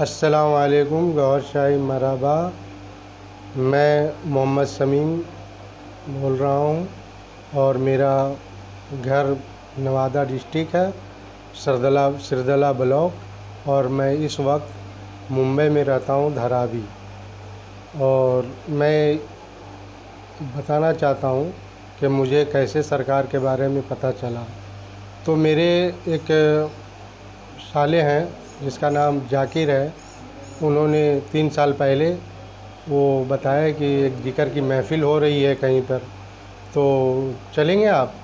अस्सलाम गौर शाही मरहबा मैं मोहम्मद समीम बोल रहा हूँ और मेरा घर नवादा डिस्ट्रिक्ट है, सरदला, सिरदला ब्लॉक और मैं इस वक्त मुंबई में रहता हूँ, धारावी। और मैं बताना चाहता हूँ कि मुझे कैसे सरकार के बारे में पता चला। तो मेरे एक साले हैं जिसका नाम जाकिर है, उन्होंने तीन साल पहले वो बताया कि एक ज़िक्र की महफ़िल हो रही है कहीं पर। तो चलेंगे आप?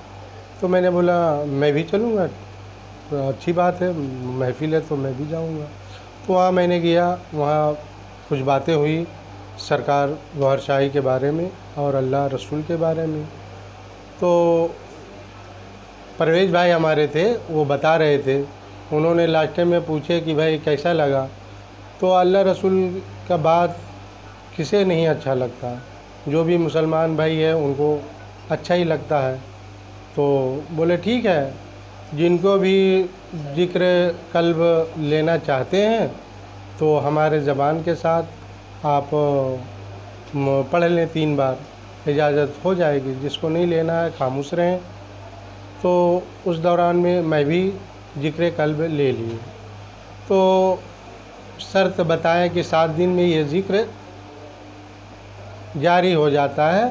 तो मैंने बोला, मैं भी चलूँगा। तो अच्छी बात है, महफ़िल है तो मैं भी जाऊँगा। तो वहाँ मैंने गया, वहाँ कुछ बातें हुई सरकार गौहर शाही के बारे में और अल्लाह रसूल के बारे में। तो परवेज़ भाई हमारे थे, वो बता रहे थे उन्होंने लास्ट टाइम में पूछे कि भाई कैसा लगा? तो अल्लाह रसूल का बात किसे नहीं अच्छा लगता? जो भी मुसलमान भाई है, उनको अच्छा ही लगता है। तो बोले, ठीक है, जिनको भी ज़िक्र कल्ब लेना चाहते हैं तो हमारे ज़बान के साथ आप पढ़ लें तीन बार। इजाज़त हो जाएगी। जिसको नहीं लेना है, खामोश रहें। तो उस दौरान में मैं भी ज़िक्र कल्ब ले लिए। तो शर्त बताएँ कि सात दिन में ये ज़िक्र जारी हो जाता है।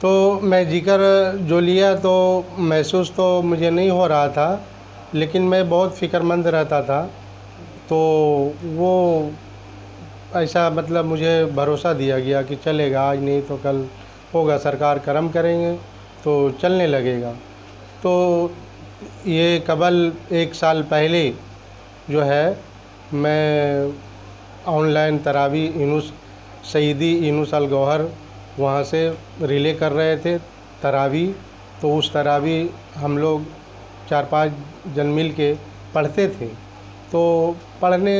तो मैं ज़िक्र जो लिया तो महसूस तो मुझे नहीं हो रहा था, लेकिन मैं बहुत फ़िक्रमंद रहता था। तो वो ऐसा मतलब मुझे भरोसा दिया गया कि चलेगा, आज नहीं तो कल होगा, सरकार कर्म करेंगे तो चलने लगेगा। तो ये कबल एक साल पहले जो है, मैं ऑनलाइन तरावी यूनुस सईदी यूनुस अल गौहर वहाँ से रिले कर रहे थे तरावी। तो उस तरावी हम लोग चार पाँच जन मिल के पढ़ते थे। तो पढ़ने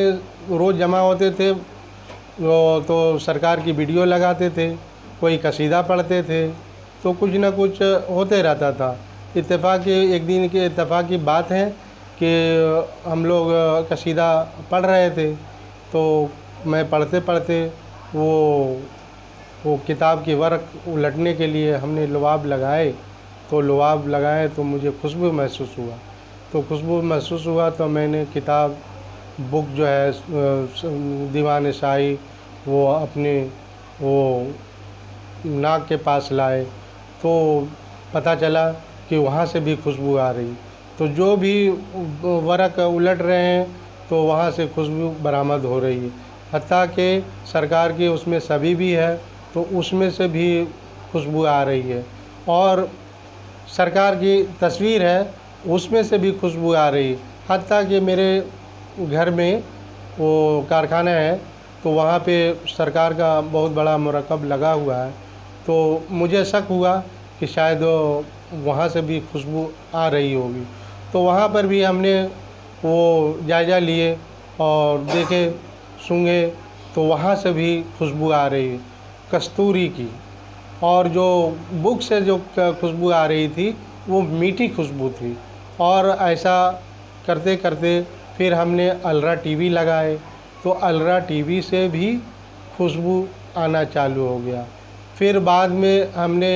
रोज़ जमा होते थे, वो तो सरकार की वीडियो लगाते थे, कोई कसीदा पढ़ते थे तो कुछ ना कुछ होते रहता था। इत्तेफाक एक दिन के इत्तेफाक की बात है कि हम लोग कसीदा पढ़ रहे थे। तो मैं पढ़ते पढ़ते वो वो किताब की वर्क उलटने के लिए हमने लुआब लगाए। तो लुआब लगाए तो मुझे खुशबू महसूस हुआ। तो खुशबू महसूस हुआ तो मैंने किताब, बुक जो है दीवान शाही वो अपने, वो नाक के पास लाए। तो पता चला कि वहाँ से भी खुशबू आ रही। तो जो भी वर्क उलट रहे हैं तो वहाँ से खुशबू बरामद हो रही है। हती कि सरकार की उसमें सभी भी है तो उसमें से भी खुशबू आ रही है। और सरकार की तस्वीर है, उसमें से भी खुशबू आ रही है। हती कि मेरे घर में वो कारखाना है तो वहाँ पे सरकार का बहुत बड़ा मरकब लगा हुआ है। तो मुझे शक हुआ कि शायद वहाँ से भी खुशबू आ रही होगी। तो वहाँ पर भी हमने वो जायज़ा लिए और देखे, सूंघे तो वहाँ से भी खुशबू आ रही कस्तूरी की। और जो बुक से जो खुशबू आ रही थी, वो मीठी खुशबू थी। और ऐसा करते करते फिर हमने अलरा टीवी लगाए तो अलरा टीवी से भी खुशबू आना चालू हो गया। फिर बाद में हमने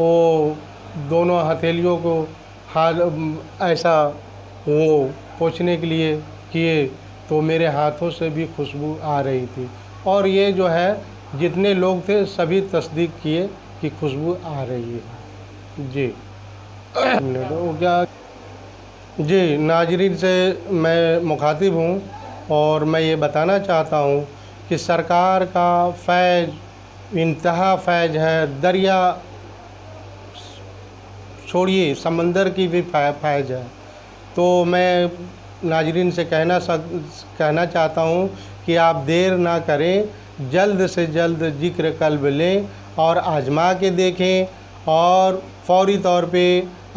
वो दोनों हथेलियों को हाथ ऐसा वो पोछने के लिए किए तो मेरे हाथों से भी खुशबू आ रही थी। और ये जो है, जितने लोग थे, सभी तस्दीक किए कि खुशबू आ रही है। जी। तो क्या? जी, नाजरीन से मैं मुखातिब हूँ, और मैं ये बताना चाहता हूँ कि सरकार का फैज़, इंतहा फैज़ है, दरिया छोड़िए, समंदर की भी फैज़ है। तो मैं नाजरीन से कहना सक कहना चाहता हूँ कि आप देर ना करें, जल्द से जल्द ज़िक्र कल्ब लें और आजमा के देखें और फौरी तौर पे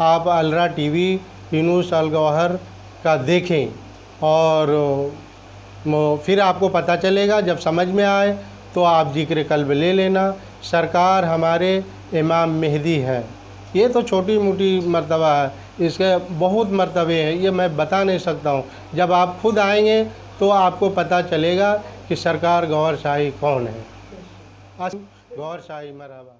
आप अलरा टीवी यूनुस अलगौहर का देखें और फिर आपको पता चलेगा, जब समझ में आए तो आप ज़िक्र कल्ब ले लेना। सरकार हमारे इमाम मेहदी है। ये तो छोटी मोटी मरतबा है। इसके बहुत मरतबे हैं, ये मैं बता नहीं सकता हूँ। जब आप खुद आएँगे तो आपको पता चलेगा कि सरकार गौर शाही कौन है। गौरशाही गौर शाही मरहबा